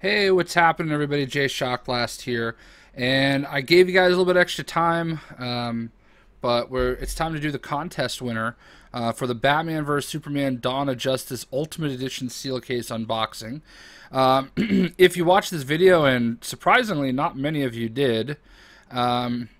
Hey, what's happening, everybody? Jay Shockblast here, and I gave you guys a little bit extra time, um, but we're it's time to do the contest winner uh, for the Batman vs Superman: Dawn of Justice Ultimate Edition Seal Case unboxing. Um, if you watched this video, and surprisingly, not many of you did, um,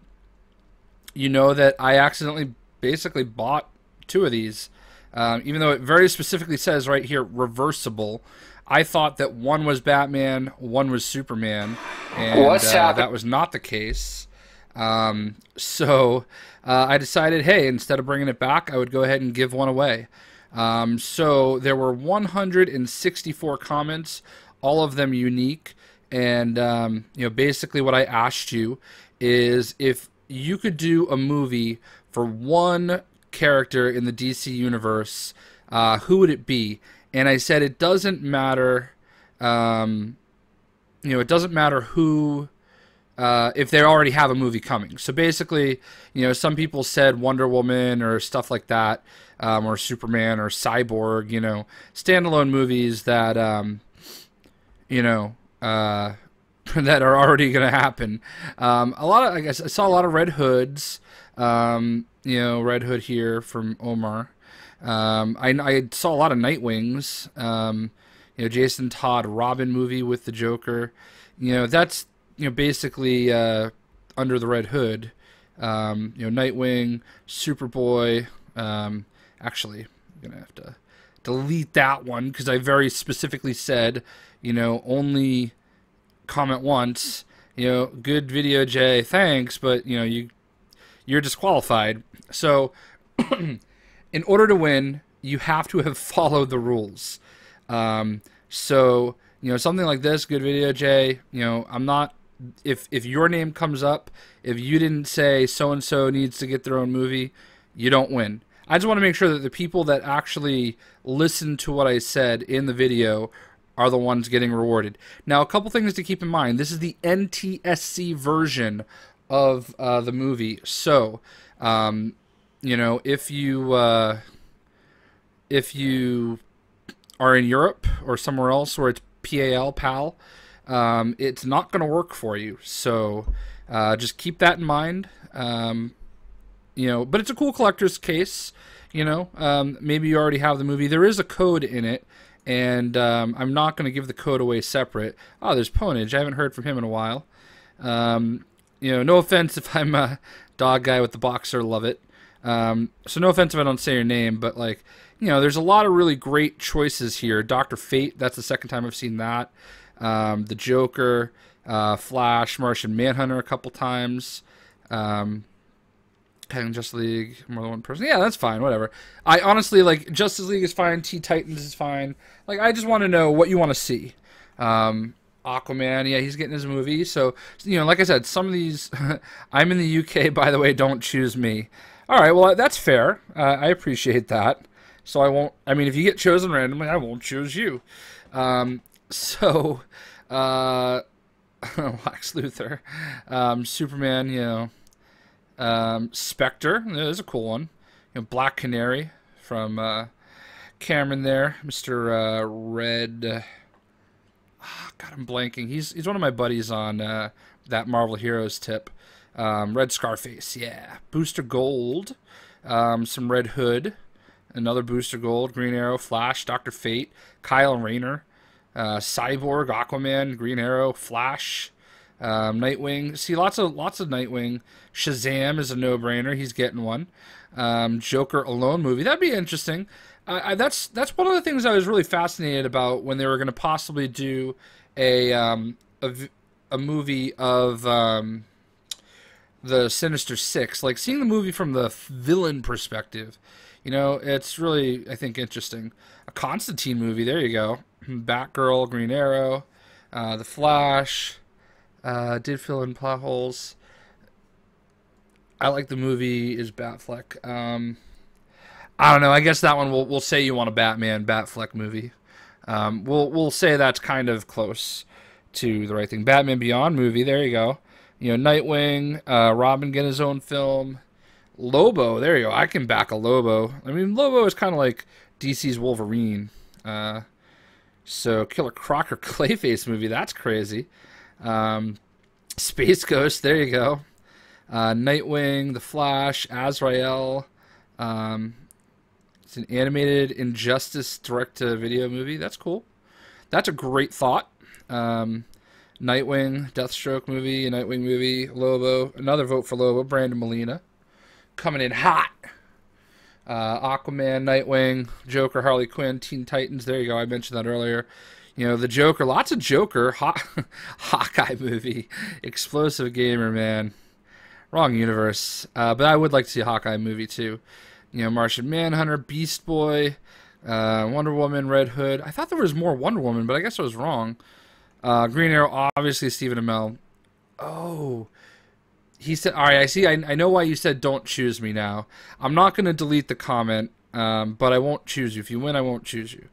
you know that I accidentally basically bought two of these, um, even though it very specifically says right here reversible. I thought that one was Batman, one was Superman, and uh, that was not the case. Um, so uh, I decided, hey, instead of bringing it back, I would go ahead and give one away. Um, so there were 164 comments, all of them unique, and um, you know, basically what I asked you is if you could do a movie for one character in the DC universe, uh, who would it be? And I said it doesn't matter. Um, you know, it doesn't matter who. Uh, if they already have a movie coming. So basically, you know, some people said Wonder Woman or stuff like that, um, or Superman or Cyborg, you know, standalone movies that, um, you know, uh, that are already going to happen. Um, a lot of, I guess, I saw a lot of Red Hoods, um, you know, Red Hood here from Omar. Um, I, I, saw a lot of Nightwings. Um, you know, Jason Todd Robin movie with the Joker. You know, that's you know basically uh, under the Red Hood. Um, you know, Nightwing, Superboy. Um, actually, I'm gonna have to delete that one because I very specifically said, you know, only comment once. You know, good video, Jay. Thanks, but you know you you're disqualified. So in order to win, you have to have followed the rules. Um, so you know something like this, good video, Jay. You know I'm not. If if your name comes up, if you didn't say so and so needs to get their own movie, you don't win. I just want to make sure that the people that actually listen to what I said in the video are the ones getting rewarded. Now, a couple things to keep in mind. This is the NTSC version of uh, the movie, so um, you know, if you uh, if you are in Europe or somewhere else where it's PAL PAL, um, it's not going to work for you. So uh, just keep that in mind. Um, you know, but it's a cool collector's case. You know, um, maybe you already have the movie. There is a code in it, and um, I'm not going to give the code away separate. Oh, there's Ponage. I haven't heard from him in a while. Um, you know, no offense if I'm a dog guy with the boxer, love it. Um, so no offense if I don't say your name, but like you know, there's a lot of really great choices here. Doctor Fate, that's the second time I've seen that. Um, the Joker, uh, Flash, Martian Manhunter a couple times. Um, Justice League, more than one person. Yeah, that's fine. Whatever. I honestly like Justice League is fine. T Titans is fine. Like I just want to know what you want to see. Um, Aquaman, yeah, he's getting his movie. So you know, like I said, some of these. I'm in the UK, by the way. Don't choose me. All right, well that's fair. Uh, I appreciate that. So I won't. I mean, if you get chosen randomly, I won't choose you. Um, so, uh, Lex Luthor, um, Superman, you know, um, Spectre. There's a cool one. You know, Black Canary from uh, Cameron there, Mister uh, Red. Oh, God, I'm blanking. He's he's one of my buddies on uh, that Marvel Heroes tip. Um, Red Scarface, yeah. Booster Gold, um, some Red Hood, another Booster Gold, Green Arrow, Flash, Doctor Fate, Kyle Rayner, uh, Cyborg, Aquaman, Green Arrow, Flash, um, Nightwing. See lots of lots of Nightwing. Shazam is a no-brainer. He's getting one. Um, Joker alone movie that'd be interesting. I, that's that's one of the things I was really fascinated about when they were going to possibly do a um, a, a movie of um, the Sinister Six, like seeing the movie from the villain perspective, you know, it's really I think interesting. A Constantine movie, there you go. Batgirl, Green Arrow, uh, The Flash, uh, did fill in plot holes. I like the movie is Batfleck. Um, I don't know. I guess that one we'll we'll say you want a Batman Batfleck movie. Um, we'll we'll say that's kind of close to the right thing. Batman Beyond movie. There you go you know, Nightwing, uh, Robin get his own film. Lobo, there you go. I can back a Lobo. I mean, Lobo is kind of like DC's Wolverine. Uh, So Killer Croc or Clayface movie, that's crazy. Um, Space Ghost, there you go. Uh, Nightwing, The Flash, Azrael. Um, it's an animated Injustice direct-to-video movie. That's cool. That's a great thought. Um, Nightwing, Deathstroke movie, a Nightwing movie, Lobo. Another vote for Lobo. Brandon Molina coming in hot. Uh, Aquaman, Nightwing, Joker, Harley Quinn, Teen Titans. There you go. I mentioned that earlier. You know, the Joker, lots of Joker. Haw- Hawkeye movie. Explosive Gamer, man. Wrong universe. Uh, but I would like to see a Hawkeye movie, too. You know, Martian Manhunter, Beast Boy, uh, Wonder Woman, Red Hood. I thought there was more Wonder Woman, but I guess I was wrong. Uh, Green Arrow, obviously Stephen Amell. Oh, he said, "All right, I see. I, I know why you said don't choose me now. I'm not going to delete the comment, um, but I won't choose you. If you win, I won't choose you."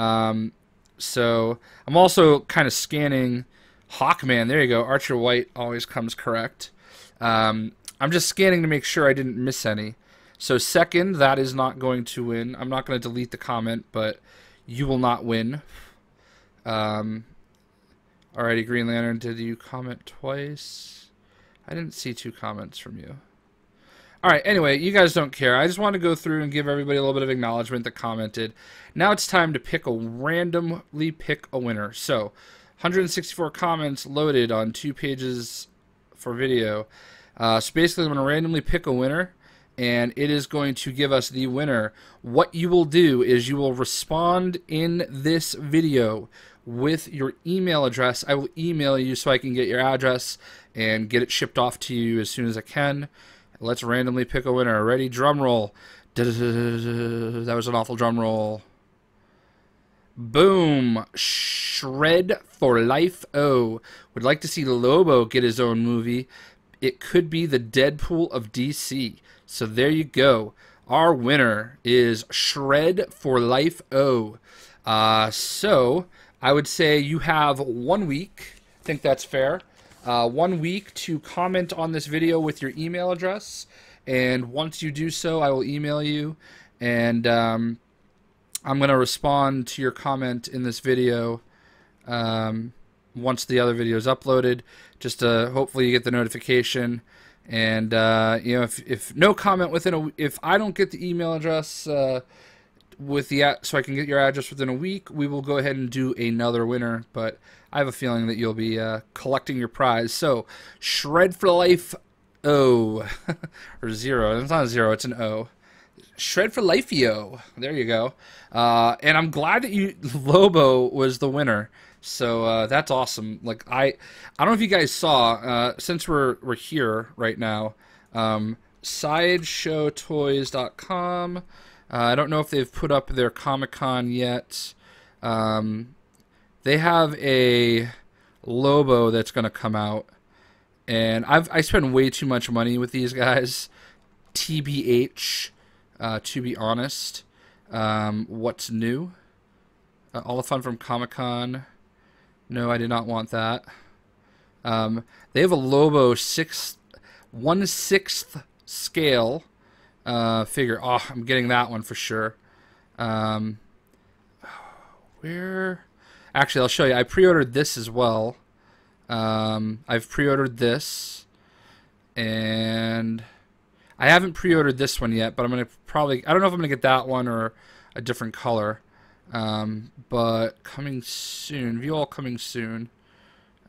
Um, so I'm also kind of scanning Hawkman. There you go. Archer White always comes correct. Um, I'm just scanning to make sure I didn't miss any. So second, that is not going to win. I'm not going to delete the comment, but you will not win. Um, alrighty, Green Lantern, did you comment twice? I didn't see two comments from you. All right, anyway, you guys don't care. I just want to go through and give everybody a little bit of acknowledgement that commented. Now it's time to pick a randomly pick a winner. So, 164 comments loaded on two pages for video. Uh, so basically, I'm going to randomly pick a winner, and it is going to give us the winner. What you will do is you will respond in this video with your email address. I will email you so I can get your address and get it shipped off to you as soon as I can. Let's randomly pick a winner. Ready? Drum roll. That was an awful drum roll. Boom. Shred for Life O. Would like to see Lobo get his own movie. It could be the Deadpool of DC. So there you go. Our winner is Shred for Life O. Uh, so I would say you have one week. I think that's fair uh, one week to comment on this video with your email address. And once you do so, I will email you. And um, I'm going to respond to your comment in this video um, once the other video is uploaded. Just to hopefully you get the notification. And uh, you know, if, if no comment within a, if I don't get the email address uh, with the so I can get your address within a week, we will go ahead and do another winner. But I have a feeling that you'll be uh, collecting your prize. So, Shred for Life O. or zero. It's not a zero, it's an O. Shred for Life Yo. There you go. Uh, and I'm glad that you Lobo was the winner. So uh, that's awesome. Like I, I don't know if you guys saw. Uh, since we're we're here right now, um, sideshowtoys.com. Uh, I don't know if they've put up their Comic Con yet. Um, they have a Lobo that's going to come out, and I've I spend way too much money with these guys. TBH, uh, to be honest, um, what's new? Uh, all the fun from Comic Con. No, I did not want that. Um, they have a Lobo six, one sixth scale uh, figure. Oh, I'm getting that one for sure. Um, where? Actually, I'll show you. I pre-ordered this as well. Um, I've pre-ordered this, and I haven't pre-ordered this one yet. But I'm gonna probably. I don't know if I'm gonna get that one or a different color. Um, but coming soon. View all coming soon.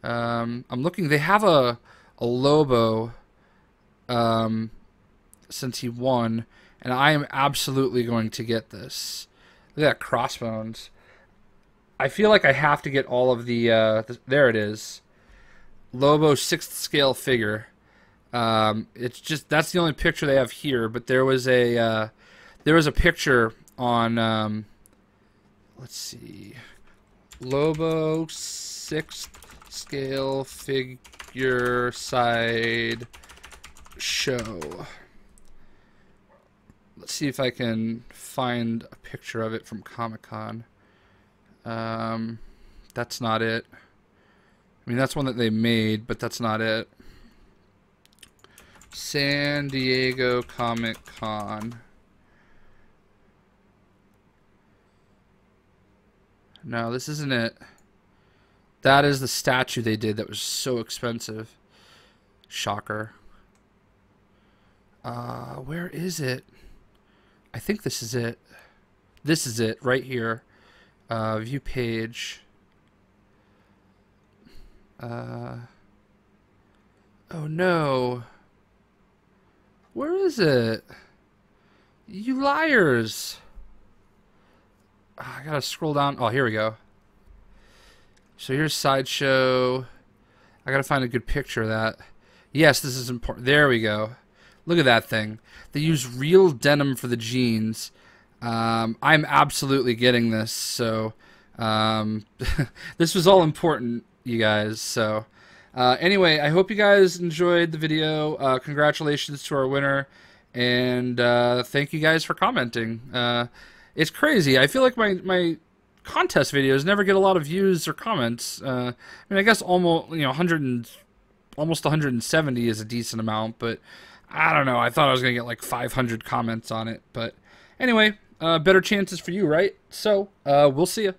Um, I'm looking. They have a a Lobo. Um, since he won, and I am absolutely going to get this. Look at that crossbones. I feel like I have to get all of the. Uh, the there it is. Lobo sixth scale figure. Um, it's just that's the only picture they have here. But there was a uh, there was a picture on. Um, let's see, Lobo sixth scale figure side show. Let's see if I can find a picture of it from Comic Con. Um, that's not it. I mean, that's one that they made, but that's not it. San Diego Comic Con. No, this isn't it. That is the statue they did that was so expensive. Shocker. Uh, where is it? I think this is it. This is it, right here. Uh, view page. Uh, oh no. Where is it? You liars. Ah, I gotta scroll down. Oh, here we go. So here's Sideshow. I gotta find a good picture of that. Yes, this is important. There we go. Look at that thing. They use real denim for the jeans. Um, I'm absolutely getting this. So um, this was all important, you guys. So uh, anyway, I hope you guys enjoyed the video. Uh, congratulations to our winner, and uh, thank you guys for commenting. It's crazy. I feel like my my contest videos never get a lot of views or comments. Uh, I mean, I guess almost you know 100 and almost 170 is a decent amount, but I don't know. I thought I was gonna get like 500 comments on it, but anyway, uh, better chances for you, right? So uh, we'll see you.